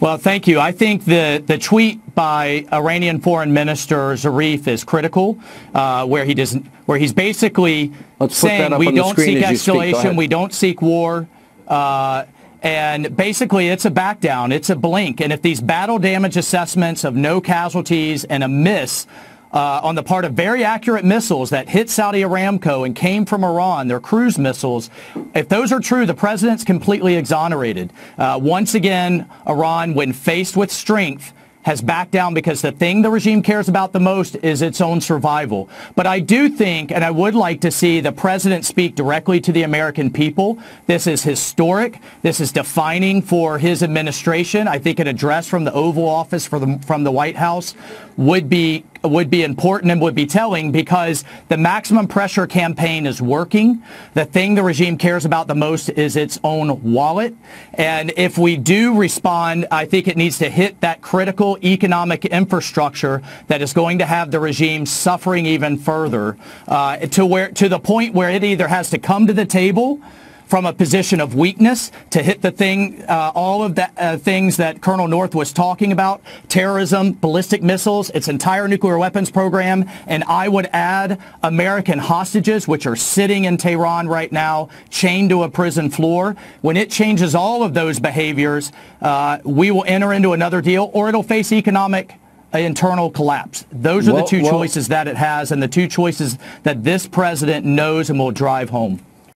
Well, thank you. I think the, the tweet by Iranian Foreign Minister Zarif is critical, uh, where he doesn't, where he's basically Let's saying we don't seek as you speak. Go escalation, we don't seek war. Uh, and basically, it's a back down. It's a blink. And if these battle damage assessments of no casualties and a miss uh, on the part of very accurate missiles that hit Saudi Aramco and came from Iran, their cruise missiles, if those are true, the president's completely exonerated. Uh, once again, Iran, when faced with strength, has backed down because the thing the regime cares about the most is its own survival. But I do think, and I would like to see the president speak directly to the American people. This is historic. This is defining for his administration. I think an address from the Oval Office the, from the White House would be would be important and would be telling because the maximum pressure campaign is working. The thing the regime cares about the most is its own wallet. And if we do respond, I think it needs to hit that critical economic infrastructure that is going to have the regime suffering even further uh, to where to the point where it either has to come to the table from a position of weakness to hit the thing, uh, all of the uh, things that Colonel North was talking about, terrorism, ballistic missiles, its entire nuclear weapons program, and I would add American hostages, which are sitting in Tehran right now, chained to a prison floor. When it changes all of those behaviors, uh, we will enter into another deal, or it'll face economic uh, internal collapse. Those are Well- the two well- choices that it has, and the two choices that this president knows and will drive home.